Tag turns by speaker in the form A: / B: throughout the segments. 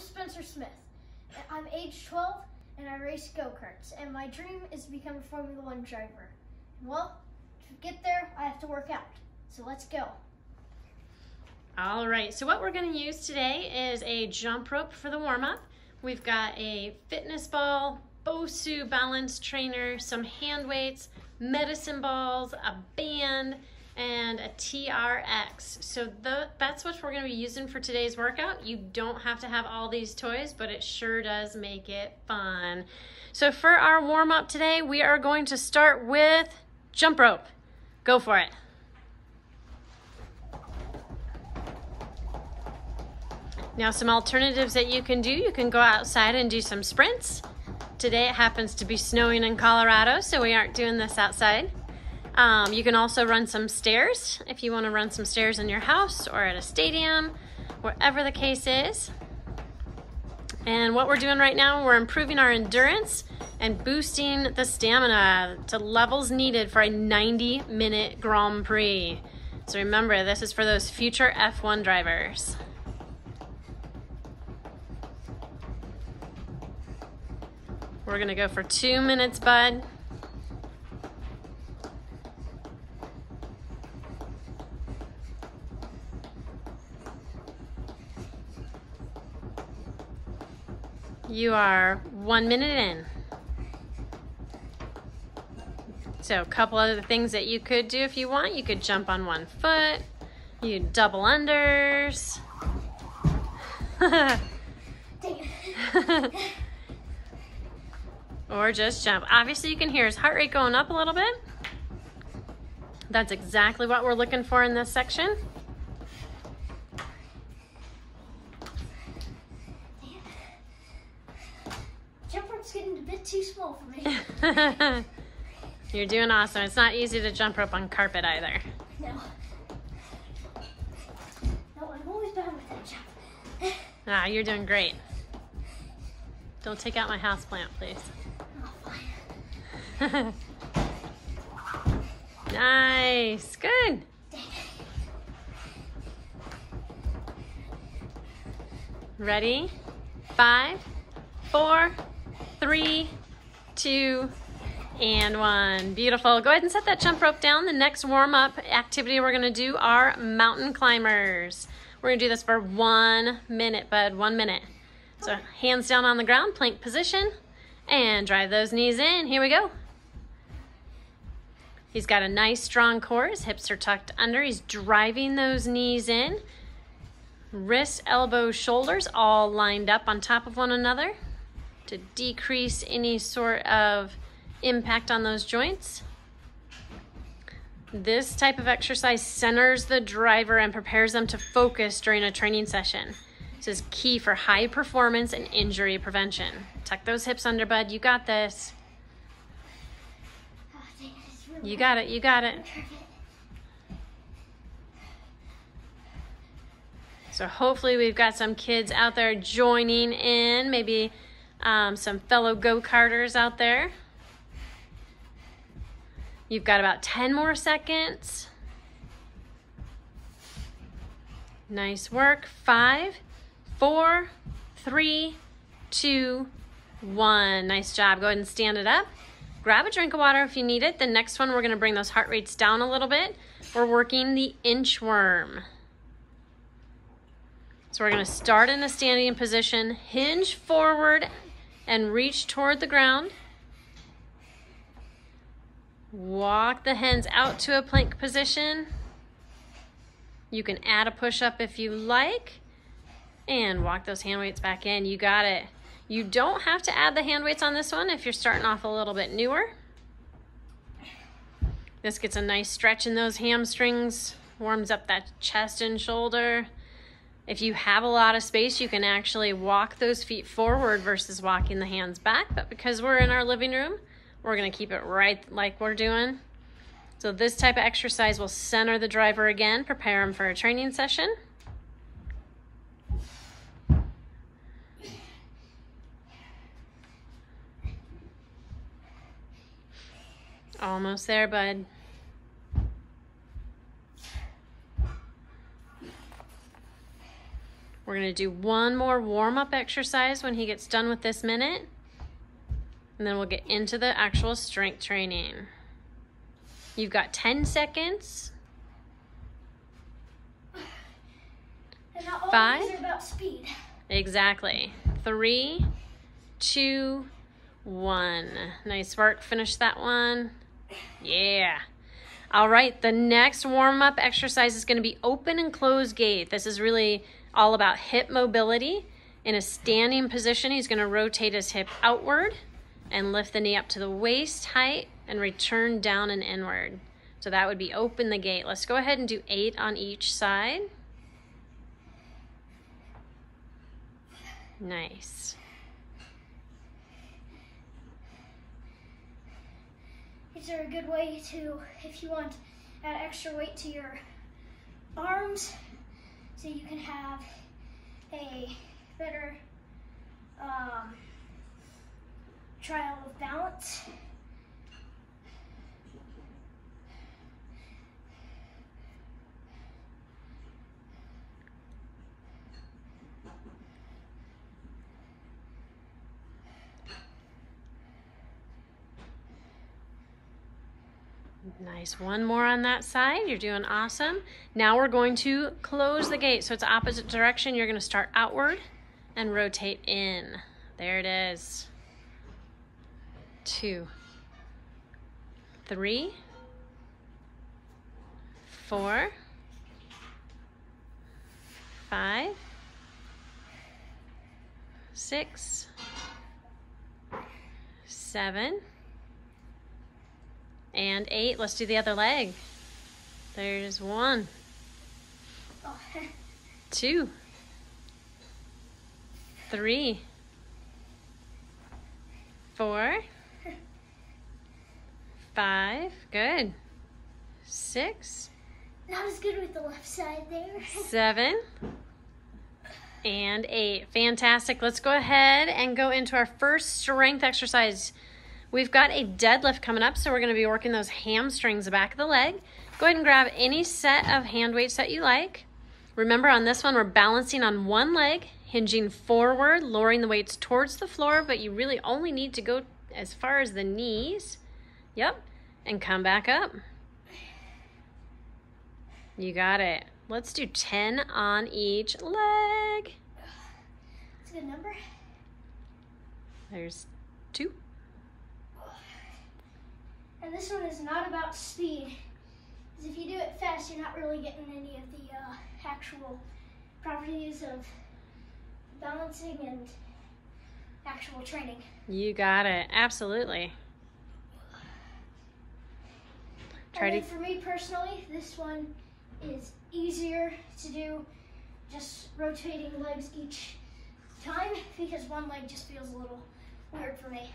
A: I'm Spencer Smith. I'm age 12 and I race go-karts and my dream is to become a Formula One driver. Well, to get there, I have to work out. So let's go.
B: All right, so what we're gonna use today is a jump rope for the warm-up. We've got a fitness ball, BOSU balance trainer, some hand weights, medicine balls, a band, and a TRX. So the, that's what we're gonna be using for today's workout. You don't have to have all these toys, but it sure does make it fun. So for our warm up today, we are going to start with jump rope. Go for it. Now some alternatives that you can do, you can go outside and do some sprints. Today it happens to be snowing in Colorado, so we aren't doing this outside. Um, you can also run some stairs if you want to run some stairs in your house or at a stadium, wherever the case is. And what we're doing right now, we're improving our endurance and boosting the stamina to levels needed for a 90 minute Grand Prix. So remember, this is for those future F1 drivers. We're gonna go for two minutes, bud. You are one minute in. So a couple other things that you could do if you want. You could jump on one foot. You double unders. or just jump. Obviously you can hear his heart rate going up a little bit. That's exactly what we're looking for in this section.
A: Getting a bit too small for me.
B: You're doing awesome. It's not easy to jump rope on carpet either.
A: No. No, I'm always bad with that jump.
B: ah, you're doing great. Don't take out my house plant, please.
A: Oh, fine.
B: nice. Good. Ready? Five, four, three, two, and one. Beautiful. Go ahead and set that jump rope down. The next warm-up activity we're going to do are mountain climbers. We're to do this for one minute, bud. One minute. So hands down on the ground, plank position, and drive those knees in. Here we go. He's got a nice strong core. His hips are tucked under. He's driving those knees in. Wrists, elbows, shoulders all lined up on top of one another to decrease any sort of impact on those joints. This type of exercise centers the driver and prepares them to focus during a training session. This is key for high performance and injury prevention. Tuck those hips under, bud. You got this. You got it. You got it. So hopefully we've got some kids out there joining in, maybe um, some fellow go-karters out there. You've got about 10 more seconds. Nice work. Five, four, three, two, one. Nice job. Go ahead and stand it up. Grab a drink of water if you need it. The next one, we're going to bring those heart rates down a little bit. We're working the inchworm. So we're going to start in a standing position, hinge forward and reach toward the ground. Walk the hands out to a plank position. You can add a push-up if you like. And walk those hand weights back in. You got it. You don't have to add the hand weights on this one if you're starting off a little bit newer. This gets a nice stretch in those hamstrings, warms up that chest and shoulder. If you have a lot of space, you can actually walk those feet forward versus walking the hands back. But because we're in our living room, we're gonna keep it right like we're doing. So this type of exercise will center the driver again, prepare him for a training session. Almost there, bud. Going to do one more warm up exercise when he gets done with this minute. And then we'll get into the actual strength training. You've got 10 seconds. Five.
A: about speed.
B: Exactly. Three, two, one. Nice work. Finish that one. Yeah. All right. The next warm up exercise is going to be open and close gate. This is really all about hip mobility. In a standing position, he's going to rotate his hip outward and lift the knee up to the waist height and return down and inward. So that would be open the gate. Let's go ahead and do eight on each side. Nice.
A: These are a good way to, if you want, add extra weight to your arms so you can have a better um, trial of balance.
B: Nice. One more on that side. You're doing awesome. Now we're going to close the gate. So it's opposite direction. You're going to start outward and rotate in. There it is. Two, three, four, five, six, seven, and eight. Let's do the other leg. There's one, two, three, four, five. Good. Six,
A: not as good with the left side there.
B: seven, and eight. Fantastic. Let's go ahead and go into our first strength exercise. We've got a deadlift coming up, so we're going to be working those hamstrings, the back of the leg. Go ahead and grab any set of hand weights that you like. Remember, on this one, we're balancing on one leg, hinging forward, lowering the weights towards the floor, but you really only need to go as far as the knees. Yep, and come back up. You got it. Let's do 10 on each leg.
A: That's a good number.
B: There's two.
A: And this one is not about speed. Because if you do it fast, you're not really getting any of the uh, actual properties of balancing and actual training.
B: You got it. Absolutely. Try to
A: for me personally, this one is easier to do just rotating legs each time because one leg just feels a little weird for me.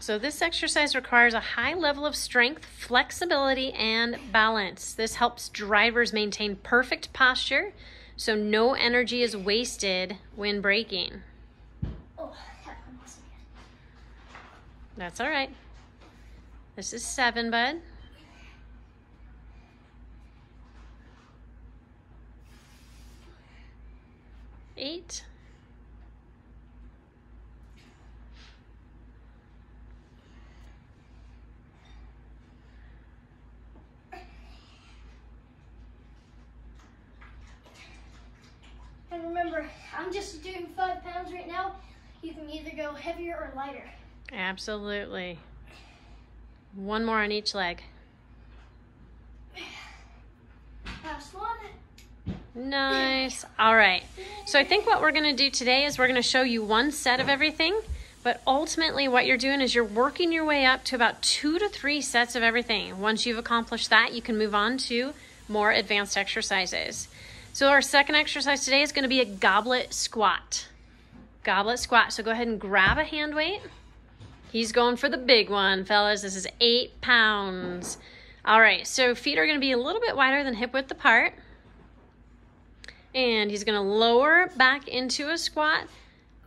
B: So, this exercise requires a high level of strength, flexibility, and balance. This helps drivers maintain perfect posture so no energy is wasted when braking. That's all right. This is seven, bud. Eight.
A: And remember, I'm just doing five pounds right now. You can either go heavier or lighter.
B: Absolutely. One more on each leg.
A: Last one.
B: Nice. All right. So I think what we're going to do today is we're going to show you one set of everything, but ultimately what you're doing is you're working your way up to about two to three sets of everything. Once you've accomplished that, you can move on to more advanced exercises. So our second exercise today is going to be a goblet squat. Goblet squat. So go ahead and grab a hand weight. He's going for the big one, fellas. This is eight pounds. All right, so feet are going to be a little bit wider than hip width apart. And he's going to lower back into a squat,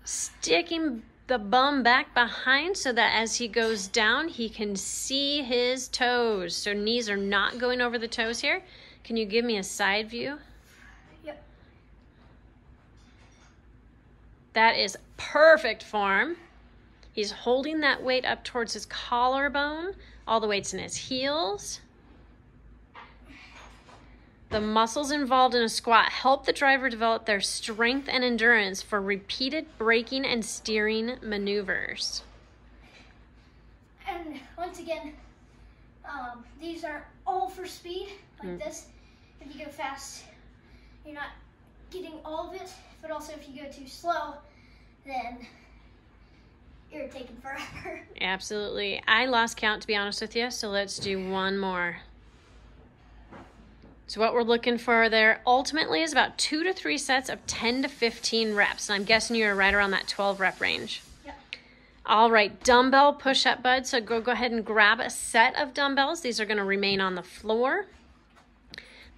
B: sticking the bum back behind so that as he goes down, he can see his toes. So knees are not going over the toes here. Can you give me a side view? That is perfect form. He's holding that weight up towards his collarbone. All the weight's in his heels. The muscles involved in a squat help the driver develop their strength and endurance for repeated braking and steering maneuvers.
A: And once again, um, these are all for speed, like
B: Mm.
A: this. If you go fast, you're not getting all of it, but also if you go too slow, then you're taking forever.
B: Absolutely. I lost count, to be honest with you, so let's do one more. So, what we're looking for there ultimately is about two to three sets of 10 to 15 reps. And I'm guessing you're right around that 12 rep range.
A: Yep.
B: All right, dumbbell push up, bud. So, go, go ahead and grab a set of dumbbells. These are going to remain on the floor.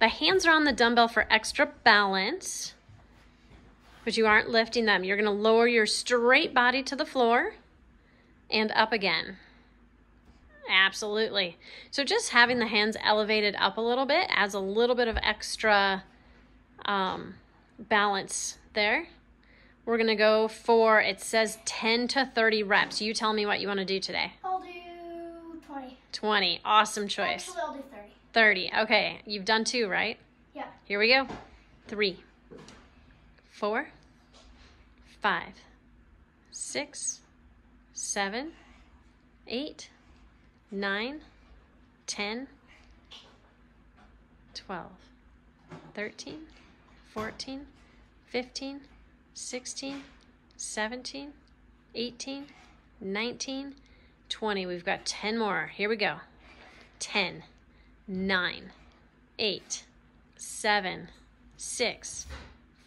B: The hands are on the dumbbell for extra balance, but you aren't lifting them. You're going to lower your straight body to the floor and up again. Absolutely. So just having the hands elevated up a little bit adds a little bit of extra um, balance there. We're going to go for, it says 10 to 30 reps. You tell me what you want to do today.
A: I'll do 20.
B: 20. Awesome choice.
A: Actually, I'll do
B: 30.
A: 30.
B: Okay. You've done two, right?
A: Yeah.
B: Here we go. Three, four, five, six, seven, eight, nine, ten, twelve, thirteen, fourteen, fifteen, sixteen, seventeen, eighteen, nineteen, twenty. We've got 10 more. Here we go. 10, 9, 8, seven, six,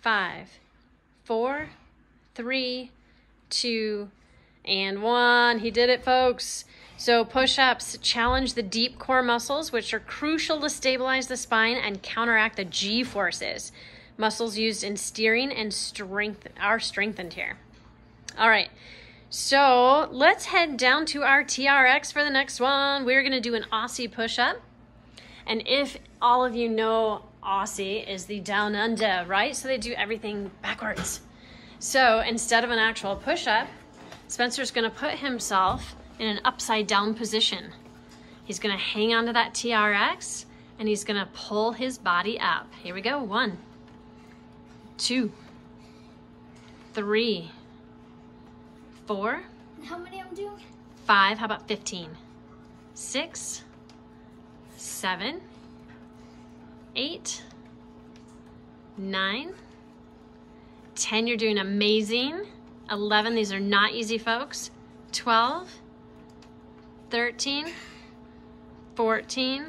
B: five, four, three, two, and one. He did it, folks. So, push ups challenge the deep core muscles, which are crucial to stabilize the spine and counteract the G forces. Muscles used in steering and strength are strengthened here. All right. So let's head down to our TRX for the next one. We're going to do an Aussie push up. And if all of you know Aussie is the down under, right? So they do everything backwards. So instead of an actual push up, Spencer's going to put himself in an upside down position. He's going to hang onto that TRX and he's going to pull his body up. Here we go. One, two, three, four,
A: How many I'm doing?
B: five. How about 15? Six, seven, eight, nine, 10. You're doing amazing. 11. These are not easy, folks. 12, 13, 14,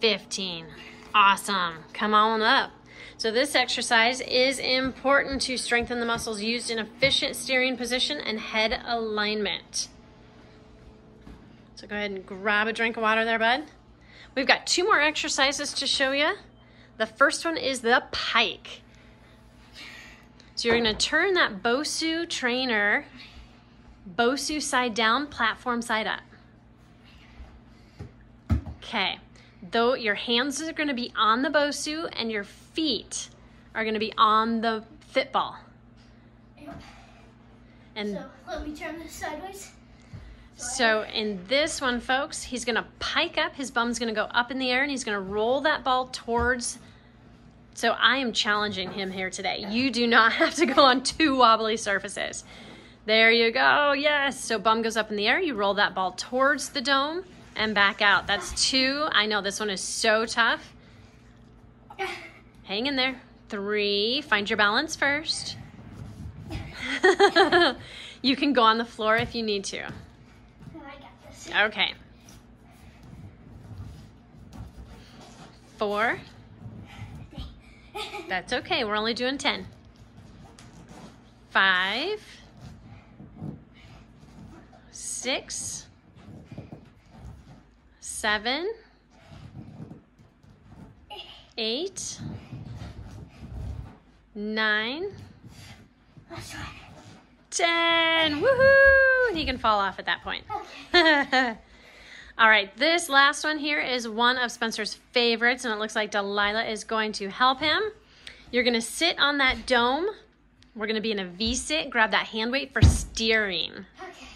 B: 15. Awesome. Come on up. So, this exercise is important to strengthen the muscles used in efficient steering position and head alignment. So, go ahead and grab a drink of water there, bud. We've got two more exercises to show you. The first one is the pike. So, you're going to turn that Bosu trainer, Bosu side down, platform side up. Okay. Though your hands are going to be on the Bosu and your feet are going to be on the fit ball. And
A: So let me turn this sideways.
B: So in this one, folks, he's to pike up. His bum's to go up in the air and he's to roll that ball towards. So I am challenging him here today. You do not have to go on two wobbly surfaces. There you go. Yes. So bum goes up in the air. You roll that ball towards the dome and back out. That's two. I know this one is so tough. Hang in there. Three. Find your balance first. you can go on the floor if you need to. Okay. Four. That's okay. We're only doing 10. Five. Six. Seven. Eight. Nine. 10. Woohoo! And he can fall off at that point.
A: Okay.
B: All right, this last one here is one of Spencer's favorites, and it looks like Delilah is going to help him. You're going to sit on that dome We're gonna be in a V-sit. Grab that hand weight for steering.
A: Okay.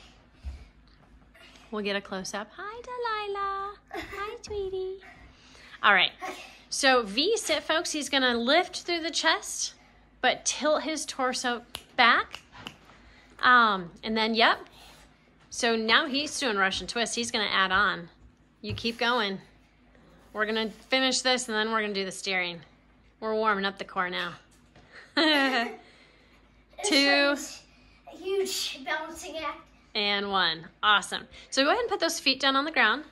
B: We'll get a close-up. Hi, Delilah. Hi, sweetie. All right. So V-sit, folks, he's gonna lift through the chest, but tilt his torso back. Um, and then, yep. So now he's doing Russian twist. He's gonna add on. You keep going. We're gonna finish this and then we're gonna do the steering. We're warming up the core now. Two.
A: Huge balancing act.
B: And one. Awesome. So go ahead and put those feet down on the ground.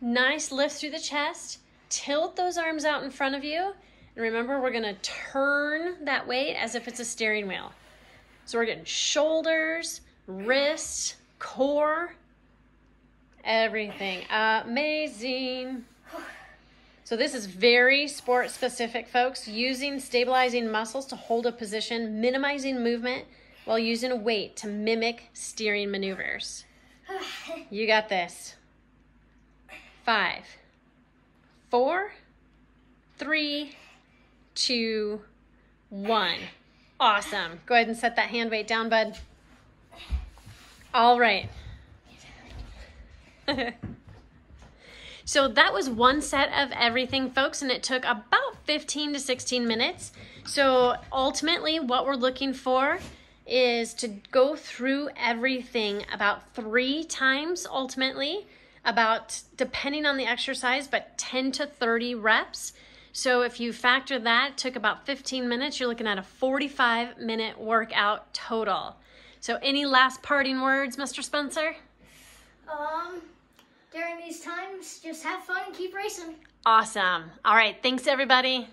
B: Nice lift through the chest. Tilt those arms out in front of you. And remember, we're going to turn that weight as if it's a steering wheel. So we're getting shoulders, wrists, core, everything. Amazing. So this is very sport specific, folks. Using stabilizing muscles to hold a position, minimizing movement while using a weight to mimic steering maneuvers. You got this. Five, four, three, two, one. Awesome. Go ahead and set that hand weight down, bud. All right. so that was one set of everything, folks, and it took about 15 to 16 minutes. So ultimately, what we're looking for is to go through everything about three times ultimately, about depending on the exercise, but 10 to 30 reps. So if you factor that, it took about 15 minutes, you're looking at a 45 minute workout total. So any last parting words, Mr. Spencer?
A: Um, during these times, just have fun and keep racing.
B: Awesome. All right, thanks everybody.